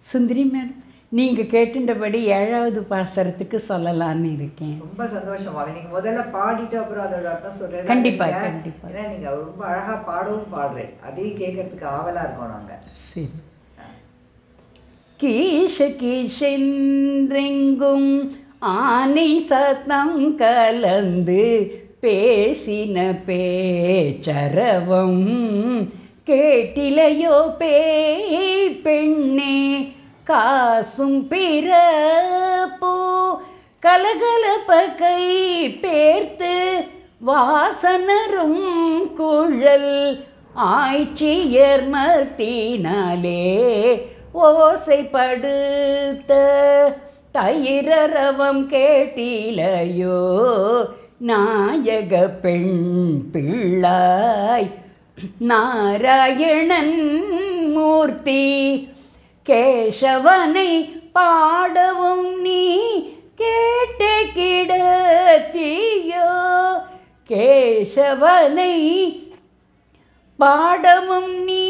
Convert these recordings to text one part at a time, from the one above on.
சுந்தரி madam நீங்கள் கேட்டுண்டபடி ஏழாவது பாசரத்துக்கு சொல்லலான்னு இருக்கேன். ரொம்ப சந்தோஷமா நீங்க முதல்ல பாடிட்டு அப்புறம் அதோட அர்த்தம் சொல்றேன் கண்டிப்பா, நீங்க- கண்டிப்பா. ஏன்னா நீங்க ரொம்ப அழகா பாடவும் பாடுறேன். அதையும் கேட்கறதுக்கு ஆவலா இருக்கோம் நாங்க. சரி. கீஷ கீஷென்றெங்கும் ஆனை சத்தம் கலந்து பேசின பேச்சரவம் கேட்டிலையோ பேய் பெண்ணே காசும் பிறப்போ கலகலப்ப கை பேர்த்து வாசனரும் குழல் ஆய்ச்சியர் மத்தினாலே ஓசைப்படுத்த தயிரரவம் கேட்டிலையோ நாயக பெண் பிள்ளாய் நாராயணன் மூர்த்தி கேசவனை பாடவும் நீ கேட்டே கிடத்தியோ? கேசவனை பாடமும் நீ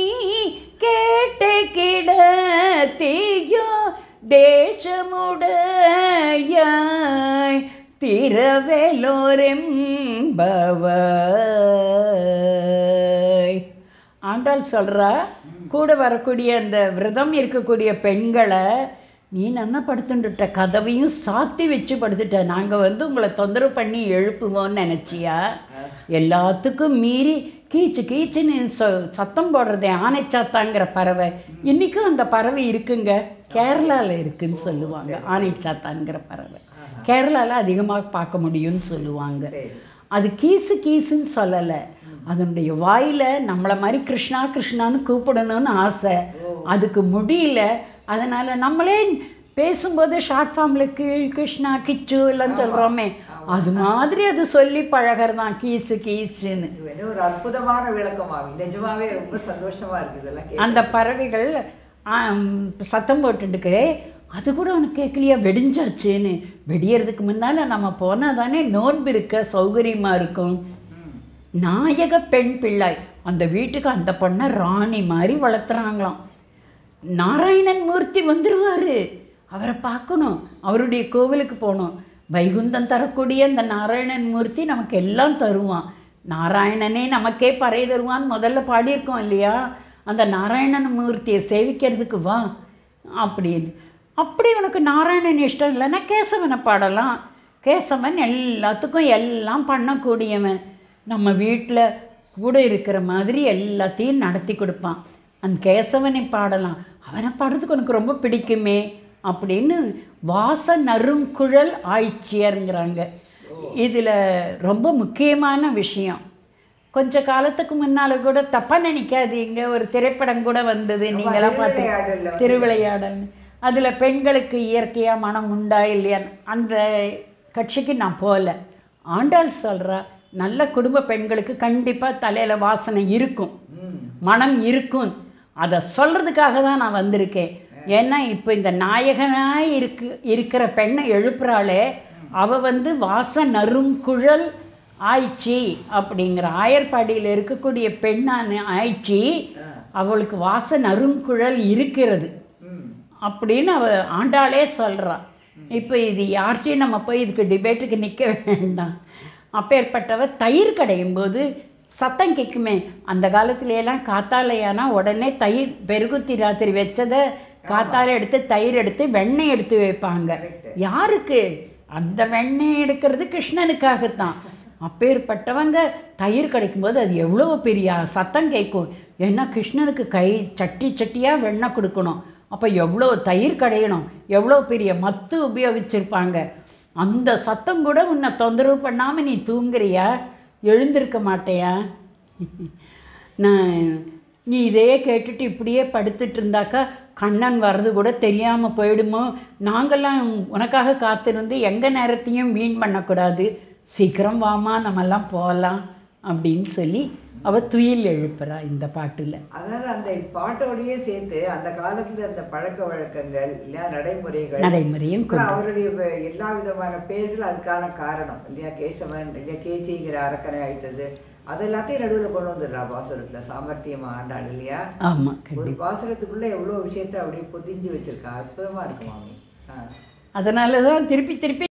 கேட்டே கிடத்தியோ? தேசமுடைய திரவேலோரெம்பவாய் ஆண்டாள் சொல்கிறா கூட வரக்கூடிய அந்த விரதம் இருக்கக்கூடிய பெண்களை நீ நல்லா படுத்துட்டுட்ட கதவையும் சாத்தி வச்சு படுத்துட்ட. நாங்கள் வந்து உங்களை தொந்தரவு பண்ணி எழுப்புவோம்னு நினச்சியா? எல்லாத்துக்கும் மீறி கீச்சு கீச்சுன்னு சொ சத்தம் போடுறதே ஆனைச்சாத்தாங்கிற பறவை. இன்றைக்கும் அந்த பறவை இருக்குங்க. கேரளாவில் இருக்குன்னு சொல்லுவாங்க. ஆனைச்சாத்தாங்கிற பறவை. கேரளாவில் அதிகமாக பார்க்க முடியும்னு சொல்லுவாங்க. அது கீசு கீசுன்னு சொல்லலை. அதனுடைய வாயில் நம்மளை மாதிரி கிருஷ்ணா கிருஷ்ணான்னு கூப்பிடணும்னு ஆசை. அதுக்கு முடியல. அதனால் நம்மளே பேசும்போது ஷார்ட் ஃபார்மில் கி கிருஷ்ணா கிச்சு எல்லாம் சொல்கிறோமே அது மாதிரி அது சொல்லி பழகிறதான் கீசு கீசுன்னு ஒரு அற்புதமான விளக்கமாகும் நிஜமாவே ரொம்ப சந்தோஷமா இருக்கு இதெல்லாம் அந்த பறவைகள் சத்தம் போட்டுட்டுக்கு அது கூட உனக்கு கேட்கலையா? வெடிஞ்சாச்சுன்னு. வெடியறதுக்கு முன்னால் நம்ம போனால் தானே நோன்பு இருக்க சௌகரியமாக இருக்கும். நாயக பெண் பிள்ளை. அந்த வீட்டுக்கு அந்த பொண்ணை ராணி மாதிரி வளர்த்துறாங்களாம். நாராயணன் மூர்த்தி வந்துடுவார் அவரை பார்க்கணும். அவருடைய கோவிலுக்கு போகணும். வைகுந்தம் தரக்கூடிய அந்த நாராயணன் மூர்த்தி நமக்கு எல்லாம் தருவான். நாராயணனே நமக்கே பறை தருவான்னு முதல்ல பாடியிருக்கோம் இல்லையா? அந்த நாராயணன் மூர்த்தியை சேவிக்கிறதுக்கு வா அப்படின்னு. அப்படி உனக்கு நாராயணன் இஷ்டம் இல்லைன்னா கேசவனை பாடலாம். கேசவன் எல்லாத்துக்கும் எல்லாம் பண்ணக்கூடியவன். நம்ம வீட்டில் கூட இருக்கிற மாதிரி எல்லாத்தையும் நடத்தி கொடுப்பான். அந்த கேசவனை பாடலாம். அவனை பாடுறதுக்கு உனக்கு ரொம்ப பிடிக்குமே அப்படின்னு வாச நறுங்குழல் ஆய்ச்சியருங்கிறாங்க. இதில் ரொம்ப முக்கியமான விஷயம். கொஞ்ச காலத்துக்கு முன்னால் கூட தப்பாக நினைக்காதீங்க. ஒரு திரைப்படம் கூட வந்தது. நீங்களாம் பார்த்து திருவிளையாடல் அதில் பெண்களுக்கு இயற்கையாக மனம் உண்டா இல்லையான்னு அந்த கட்சிக்கு நான் போகல. ஆண்டாள் சொல்கிறா நல்ல குடும்ப பெண்களுக்கு கண்டிப்பாக தலையில் வாசனை இருக்கும். மனம் இருக்கும். அதை சொல்கிறதுக்காக தான் நான் வந்திருக்கேன். ஏன்னா இப்போ இந்த நாயகனாய் இருக்கு இருக்கிற பெண்ணை எழுப்புறாளே அவள் வந்து வாச நறுங்குழல் ஆய்ச்சி அப்படிங்கிற ஆயர்பாடியில் இருக்கக்கூடிய பெண்ணான ஆய்ச்சி அவளுக்கு வாச நறுங்குழல் இருக்கிறது. அப்படின்னு அவ ஆண்டாளே சொல்கிறா இப்போ இது யார்கிட்டையும் நம்ம போய் இதுக்கு டிபேட்டுக்கு நிற்க வேண்டாம். அப்பேற்பட்டவ தயிர் கடையும் போது சத்தம் கேட்குமே. அந்த காலத்துல எல்லாம் காத்தாலையானா உடனே தயிர் பெருகுத்தி ராத்திரி வச்சதை காத்தால எடுத்து தயிர் எடுத்து வெண்ணெய் எடுத்து வைப்பாங்க. யாருக்கு? அந்த வெண்ணெய் எடுக்கிறது கிருஷ்ணனுக்காகத்தான். அப்பேற்பட்டவங்க தயிர் கிடைக்கும்போது அது எவ்வளோ பெரிய சத்தம் கேட்கும். ஏன்னா கிருஷ்ணனுக்கு கை சட்டி சட்டியாக வெண்ணெய் கொடுக்கணும். அப்போ எவ்வளோ தயிர் கடையணும். எவ்வளோ பெரிய மத்து உபயோகிச்சிருப்பாங்க. அந்த சத்தம் கூட உன்னை தொந்தரவு பண்ணாமல் நீ தூங்குறியா? எழுந்திருக்க மாட்டேயா? நான் நீ இதையே கேட்டுட்டு இப்படியே படுத்துட்டு இருந்தாக்கா கண்ணன் வர்றது கூட தெரியாமல் போயிடுமோ? நாங்கள்லாம் உனக்காக காத்திருந்து எங்கள் நேரத்தையும் வீண் பண்ணக்கூடாது. சீக்கிரம் வாமா நம்மெல்லாம் போகலாம் அப்படின்னு சொல்லி அவள் துயில் எழுப்புறா இந்த பாட்டில். அதாவது அந்த பாட்டோடயே சேர்த்து அந்த காலத்துல அந்த பழக்க வழக்கங்கள் இல்லையா நடைமுறைகள் நடைமுறையும் அவருடைய எல்லா விதமான பெயர்கள் அதுக்கான காரணம் இல்லையா கேசவன் இல்லையா கேச்சிங்கிற அரக்கனை அழைத்தது. அது எல்லாத்தையும் நடுவில் கொண்டு வந்துடுறா பாசுரத்துல சாமர்த்தியம் ஆண்டாள் இல்லையா? ஆமாம் ஒரு பாசுரத்துக்குள்ள எவ்வளோ விஷயத்த அப்படியே பொதிஞ்சு வச்சிருக்கா. அற்புதமா இருக்கு மாமி. அதனால தான் திருப்பி திருப்பி